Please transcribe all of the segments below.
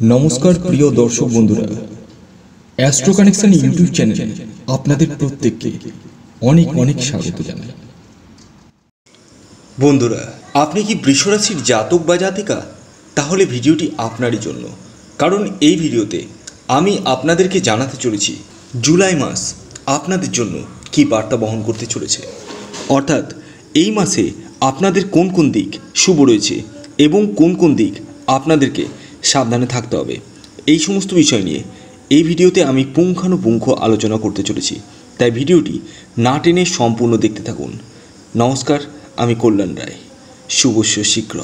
নমস্কার প্রিয় দর্শক বন্ধুরা। অ্যাস্ট্রো কানেকশন ইউটিউব চ্যানেলে আপনাদের প্রত্যেককে অনেক অনেক স্বাগত জানাই। বন্ধুরা, আপনি কি বৃষরাশির জাতক বা জাতিকা? তাহলে ভিডিওটি আপনারই জন্য। কারণ এই ভিডিওতে আমি আপনাদেরকে জানাতে চলেছি, জুলাই মাস আপনাদের জন্য কি বার্তা বহন করতে চলেছে। অর্থাৎ এই মাসে আপনাদের কোন কোন দিক শুভ রয়েছে এবং কোন কোন দিক আপনাদেরকে সাবধানে থাকতে হবে। এই সমস্ত বিষয় নিয়ে এই ভিডিওতে আমি পুঙ্খানুপুঙ্খ আলোচনা করতে চলেছি। তাই ভিডিওটি না টেনে সম্পূর্ণ দেখতে থাকুন। নমস্কার, আমি কল্যাণ রায়। শুভস্য শীঘ্র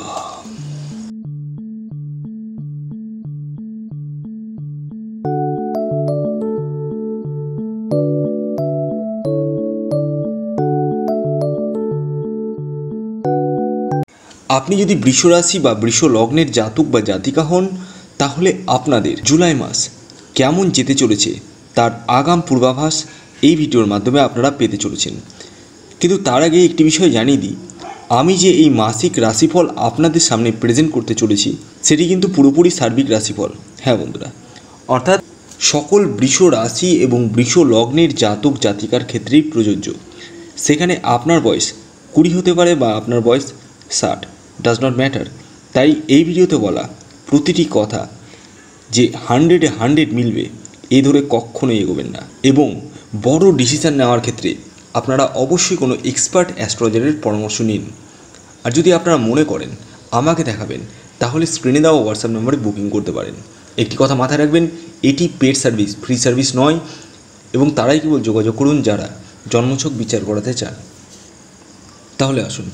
আপনি যদি বৃষরাশি বা বৃষ লগ্নের জাতক বা জাতিকা হন, তাহলে আপনাদের জুলাই মাস কেমন যেতে চলেছে তার আগাম পূর্বাভাস এই ভিডিওর মাধ্যমে আপনারা পেতে চলেছেন। কিন্তু তার আগে একটি বিষয় জানিয়ে দিই, আমি যে এই মাসিক রাশিফল আপনাদের সামনে প্রেজেন্ট করতে চলেছি, সেটি কিন্তু পুরোপুরি সার্বিক রাশিফল। হ্যাঁ বন্ধুরা, অর্থাৎ সকল বৃষ রাশি এবং বৃষ লগ্নের জাতক জাতিকার ক্ষেত্রেই প্রযোজ্য। সেখানে আপনার বয়স কুড়ি হতে পারে বা আপনার বয়স ষাট। ডাজ নট ম্যাটার তাই এই ভিডিওতে বলা প্রতিটি কথা যে হান্ড্রেডে হান্ড্রেড মিলবে এই ধরে কখনোই এগোবেন না। এবং বড় ডিসিশান নেওয়ার ক্ষেত্রে আপনারা অবশ্যই কোনো এক্সপার্ট অ্যাস্ট্রোলজারের পরামর্শ নিন। আর যদি আপনারা মনে করেন আমাকে দেখাবেন, তাহলে স্ক্রিনে দেওয়া হোয়াটসঅ্যাপ নম্বরে বুকিং করতে পারেন। একটি কথা মাথায় রাখবেন, এটি পেড সার্ভিস ফ্রি সার্ভিস নয়। এবং তারাই কেবল যোগাযোগ করুন যারা জন্মছক বিচার করাতে চান। তাহলে আসুন,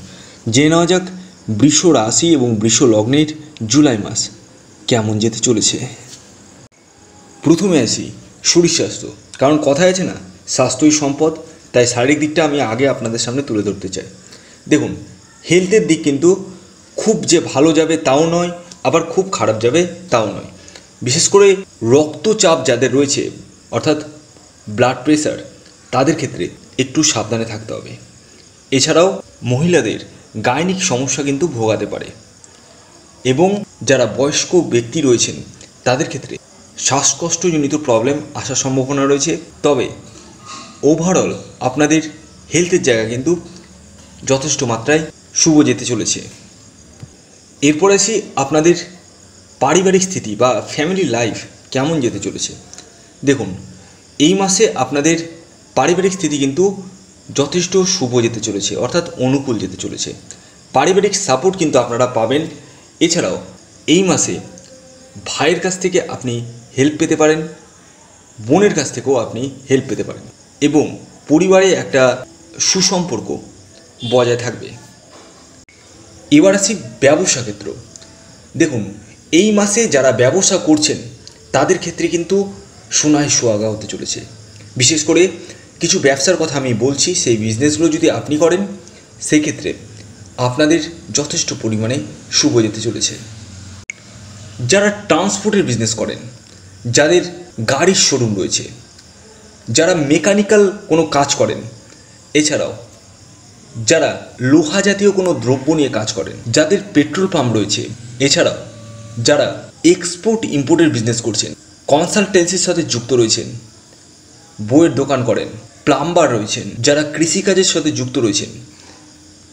জেনে নেওয়া যাক বৃষ রাশি এবং বৃষ লগ্নের জুলাই মাস কেমন যেতে চলেছে? প্রথমে আসি শরীর স্বাস্থ্য। কারণ কথায় আছে না, স্বাস্থ্যই সম্পদ, তাই শারীরিক দিকটা আমি আগে আপনাদের সামনে তুলে ধরতে চাই। দেখুন হেলথের দিক কিন্তু খুব যে ভালো যাবে তাও নয়, আবার খুব খারাপ যাবে তাও নয়। বিশেষ করে রক্তচাপ যাদের রয়েছে, অর্থাৎ ব্লাড প্রেশার তাদের ক্ষেত্রে একটু সাবধানে থাকতে হবে। এছাড়াও মহিলাদের গায়নিক সমস্যা কিন্তু ভোগাতে পারে। এবং যারা বয়স্ক ব্যক্তি রয়েছেন, তাদের ক্ষেত্রে শ্বাসকষ্টজনিত প্রবলেম আসার সম্ভাবনা রয়েছে। তবে ওভারঅল আপনাদের হেলথের জায়গা কিন্তু যথেষ্ট মাত্রায় শুভ যেতে চলেছে। এরপর আসি আপনাদের পারিবারিক স্থিতি বা ফ্যামিলি লাইফ কেমন যেতে চলেছে। দেখুন, এই মাসে আপনাদের পারিবারিক স্থিতি কিন্তু যথেষ্ট শুভ যেতে চলেছে, অর্থাৎ অনুকূল যেতে চলেছে। পারিবারিক সাপোর্ট কিন্তু আপনারা পাবেন। এছাড়াও, এই মাসে ভাইয়ের কাছ থেকে আপনি হেল্প পেতে পারেন, বোনের কাছ থেকেও আপনি হেল্প পেতে পারেন এবং পরিবারে একটা সুসম্পর্ক বজায় থাকবে। এবার আসি ব্যবসা ক্ষেত্র। দেখুন, এই মাসে যারা ব্যবসা করছেন, তাদের ক্ষেত্রে কিন্তু সোনায় সোয়াগা হতে চলেছে। বিশেষ করে কিছু ব্যবসার কথা আমি বলছি, সেই বিজনেসগুলো যদি আপনি করেন সেই ক্ষেত্রে আপনাদের যথেষ্ট পরিমাণে শুভ যেতে চলেছে। যারা ট্রান্সপোর্টের বিজনেস করেন, যাদের গাড়ির শোরুম রয়েছে, যারা মেকানিক্যাল কোনো কাজ করেন, এছাড়াও যারা লোহা জাতীয় কোনো দ্রব্য নিয়ে কাজ করেন, যাদের পেট্রোল পাম্প রয়েছে, এছাড়াও যারা এক্সপোর্ট ইম্পোর্টের বিজনেস করছেন কনসালটেন্সির সাথে যুক্ত রয়েছেন, বইয়ের দোকান করেন প্লাম্বার রয়েছেন, যারা কৃষিকাজের সাথে যুক্ত রয়েছেন।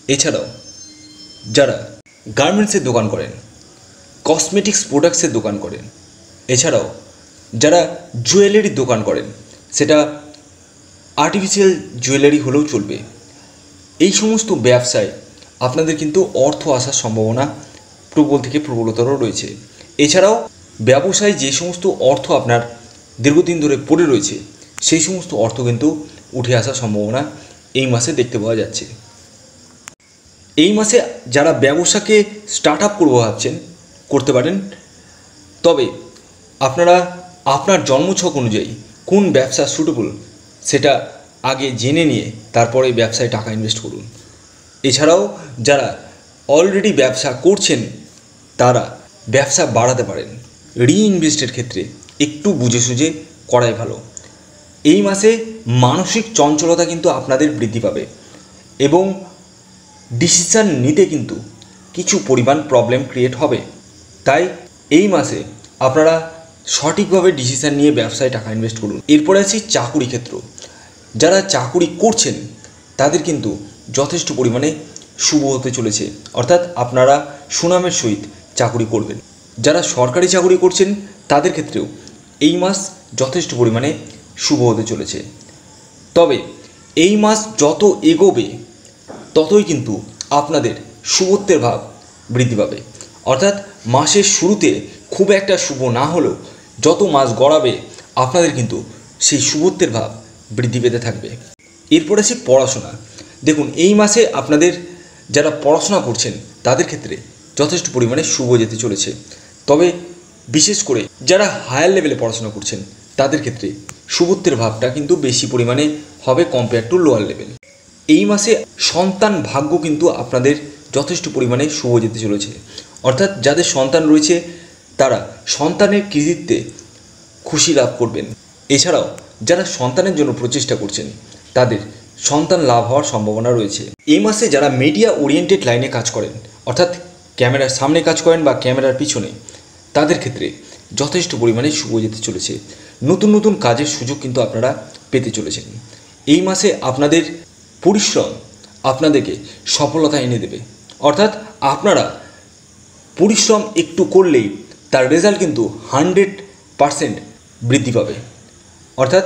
এছাড়াও, যারা গার্মেন্টসের দোকান করেন, কসমেটিক্স প্রোডাক্টসের দোকান করেন, এছাড়াও, যারা জুয়েলারির দোকান করেন, সেটা আর্টিফিশিয়াল জুয়েলারি হলেও চলবে। এই সমস্ত ব্যবসায় আপনাদের কিন্তু অর্থ আসার সম্ভাবনা প্রবল থেকে প্রবলতর রয়েছে। এছাড়াও, ব্যবসায় যে সমস্ত অর্থ আপনার দীর্ঘদিন ধরে পড়ে রয়েছে, সেই সমস্ত অর্থ কিন্তু উঠে আসার সম্ভাবনা এই মাসে দেখতে পাওয়া যাচ্ছে। এই মাসে যারা ব্যবসাকে স্টার্ট আপ করব ভাবছেন, করতে পারেন। তবে আপনারা আপনার জন্মছক অনুযায়ী কোন ব্যবসা সুটেবল সেটা আগে জেনে নিয়ে তারপরে ব্যবসায় টাকা ইনভেস্ট করুন। এছাড়াও যারা অলরেডি ব্যবসা করছেন, তারা ব্যবসা বাড়াতে পারেন। রিইনভেস্টের ক্ষেত্রে একটু বুঝে সুঝে করাই ভালো। এই মাসে মানসিক চঞ্চলতা কিন্তু আপনাদের বৃদ্ধি পাবে এবং ডিসিশান নিতে কিন্তু কিছু পরিমাণ প্রবলেম ক্রিয়েট হবে। তাই এই মাসে আপনারা সঠিকভাবে ডিসিশান নিয়ে ব্যবসায় টাকা ইনভেস্ট করুন। এরপরে আছে চাকুরি ক্ষেত্র। যারা চাকুরি করছেন, তাদের কিন্তু যথেষ্ট পরিমাণে শুভ হতে চলেছে। অর্থাৎ আপনারা সুনামের সহিত চাকুরি করবেন। যারা সরকারি চাকুরি করছেন, তাদের ক্ষেত্রেও এই মাস যথেষ্ট পরিমাণে শুভ হতে চলেছে। তবে এই মাস যত এগোবে, ততই কিন্তু আপনাদের শুভত্বের ভাব বৃদ্ধি পাবে। অর্থাৎ মাসের শুরুতে খুব একটা শুভ না হলেও যত মাস গড়াবে, আপনাদের কিন্তু সেই শুভত্বের ভাব বৃদ্ধি পেতে থাকবে। এরপর আছে পড়াশোনা। দেখুন, এই মাসে আপনাদের যারা পড়াশোনা করছেন, তাদের ক্ষেত্রে যথেষ্ট পরিমাণে শুভ যেতে চলেছে। তবে বিশেষ করে যারা হায়ার লেভেলে পড়াশোনা করছেন তাদের ক্ষেত্রে শুভত্বের ভাবটা কিন্তু বেশি পরিমাণে হবে কম্পেয়ার টু লোয়ার লেভেল এই মাসে সন্তান ভাগ্য কিন্তু আপনাদের যথেষ্ট পরিমাণে শুভ যেতে চলেছে। অর্থাৎ যাদের সন্তান রয়েছে, তারা সন্তানের কৃতিত্বে খুশি লাভ করবেন। এছাড়াও যারা সন্তানের জন্য প্রচেষ্টা করছেন, তাদের সন্তান লাভ হওয়ার সম্ভাবনা রয়েছে। এই মাসে যারা মিডিয়া ওরিয়েন্টেড লাইনে কাজ করেন, অর্থাৎ ক্যামেরার সামনে কাজ করেন বা ক্যামেরার পিছনে, তাদের ক্ষেত্রে যথেষ্ট পরিমাণে শুভ যেতে চলেছে। নতুন নতুন কাজের সুযোগ কিন্তু আপনারা পেতে চলেছেন। এই মাসে আপনাদের পরিশ্রম আপনাদেরকে সফলতা এনে দেবে। অর্থাৎ আপনারা পরিশ্রম একটু করলেই তার রেজাল্ট কিন্তু হান্ড্রেড পারসেন্ট বৃদ্ধি পাবে। অর্থাৎ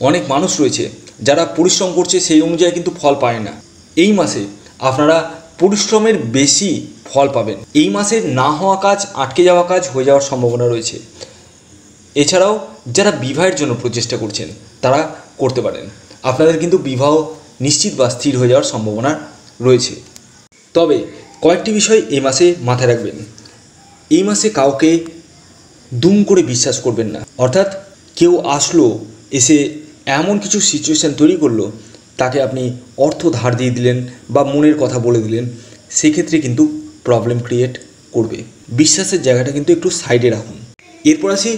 অনেক মানুষ রয়েছে যারা পরিশ্রম করছে সেই অনুযায়ী কিন্তু ফল পায় না। এই মাসে আপনারা পরিশ্রমের বেশি ফল পাবেন। এই মাসে না হওয়া কাজ, আটকে যাওয়া কাজ হয়ে যাওয়ার সম্ভাবনা রয়েছে। এছাড়াও যারা বিবাহের জন্য প্রচেষ্টা করছেন, তারা করতে পারেন। আপনাদের কিন্তু বিবাহ নিশ্চিত বা স্থির হয়ে যাওয়ার সম্ভাবনা রয়েছে। তবে কয়েকটি বিষয় এই মাসে মাথায় রাখবেন। এই মাসে কাউকে দুম করে বিশ্বাস করবেন না। অর্থাৎ কেউ আসলো, এসে এমন কিছু সিচুয়েশান তৈরি করল, তাকে আপনি অর্থ ধার দিয়ে দিলেন বা মনের কথা বলে দিলেন, সেক্ষেত্রে কিন্তু প্রবলেম ক্রিয়েট করবে। বিশ্বাসের জায়গাটা কিন্তু একটু সাইডে রাখুন। এরপর আসি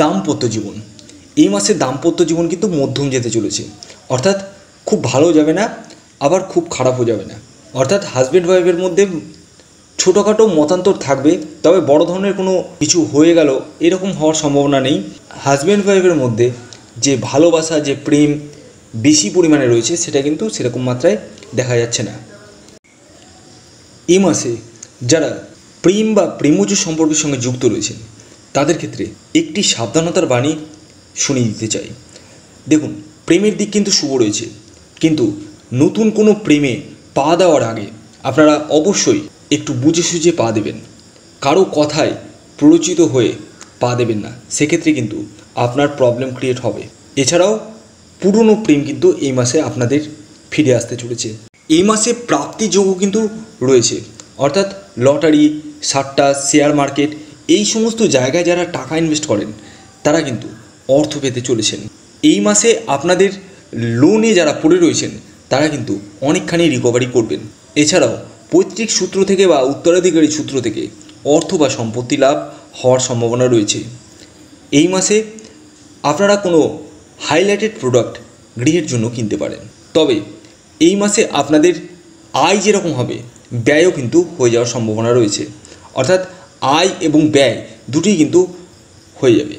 দাম্পত্য জীবন। এই মাসে দাম্পত্য জীবন কিন্তু মধ্যম যেতে চলেছে। অর্থাৎ খুব ভালো যাবে না, আবার খুব খারাপও যাবে না। অর্থাৎ হাজব্যান্ড ওয়াইফের মধ্যে ছোটোখাটো মতান্তর থাকবে, তবে বড় ধরনের কোনো কিছু হয়ে গেল এরকম হওয়ার সম্ভাবনা নেই। হাজব্যান্ড ওয়াইফের মধ্যে যে ভালোবাসা, যে প্রেম বেশি পরিমাণে রয়েছে, সেটা কিন্তু সেরকম মাত্রায় দেখা যাচ্ছে না। এই মাসে যারা প্রেম বা প্রেমজ সম্পর্কের সঙ্গে যুক্ত রয়েছেন, তাদের ক্ষেত্রে একটি সাবধানতার বাণী শুনিয়ে দিতে চাই। দেখুন, প্রেমের দিক কিন্তু শুভ রয়েছে, কিন্তু নতুন কোনো প্রেমে পা দেওয়ার আগে আপনারা অবশ্যই একটু বুঝে সুঝে পা দেবেন। কারও কথায় প্ররোচিত হয়ে পা দেবেন না, সেক্ষেত্রে কিন্তু আপনার প্রবলেম ক্রিয়েট হবে। এছাড়াও, পুরনো প্রেম কিন্তু এই মাসে আপনাদের ফিরে আসতে চলেছে। এই মাসে প্রাপ্তি যোগও কিন্তু রয়েছে, অর্থাৎ লটারি, সাট্টা, শেয়ার মার্কেট, এই সমস্ত জায়গায় যারা টাকা ইনভেস্ট করেন, তারা কিন্তু অর্থ পেতে চলেছেন। এই মাসে আপনাদের লোনে যারা পড়ে রয়েছেন, তারা কিন্তু অনেকখানি রিকভারি করবেন। এছাড়াও পৈতৃক সূত্র থেকে বা উত্তরাধিকারী সূত্র থেকে অর্থ বা সম্পত্তি লাভ হওয়ার সম্ভাবনা রয়েছে। এই মাসে আপনারা কোনো হাইলাইটেড প্রোডাক্ট গৃহের জন্য কিনতে পারেন। তবে এই মাসে আপনাদের আয় যেরকম হবে ব্যয়ও কিন্তু হয়ে যাওয়ার সম্ভাবনা রয়েছে। অর্থাৎ আয় এবং ব্যয় দুটোই কিন্তু হয়ে যাবে।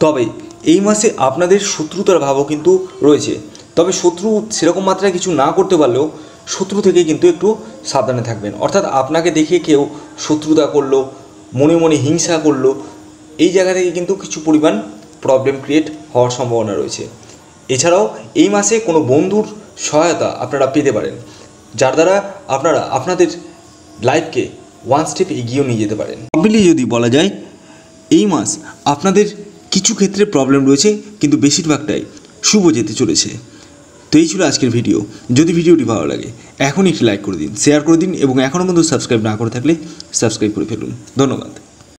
তবে এই মাসে আপনাদের শত্রুতার ভাবও কিন্তু রয়েছে। তবে শত্রু সেরকম মাত্রায় কিছু না করতে পারলেও শত্রু থেকে কিন্তু একটু সাবধানে থাকবেন। অর্থাৎ আপনাকে দেখে কেউ শত্রুতা করল, মনে মনে হিংসা করল, এই জায়গা থেকে কিন্তু কিছু পরিমাণ প্রবলেম ক্রিয়েট হওয়ার সম্ভাবনা রয়েছে। এছাড়াও এই মাসে কোনো বন্ধুর সহায়তা আপনারা পেতে পারেন। যার দ্বারা আপনারা, আপনাদের লাইফকে ওয়ান স্টেপ এগিয়েও নিয়ে যেতে পারেন। মিলিয়ে যদি বলা যায়, এই মাস আপনাদের কিছু ক্ষেত্রে প্রবলেম রয়েছে, কিন্তু বেশিরভাগটাই শুভ যেতে চলেছে। তো এই ছিল আজকের ভিডিও যদি ভিডিওটি ভালো লাগে, এখনই একটি লাইক করে দিন শেয়ার করে দিন, এবং এখনও পর্যন্ত সাবস্ক্রাইব না করে থাকলে সাবস্ক্রাইব করে ফেলুন। ধন্যবাদ।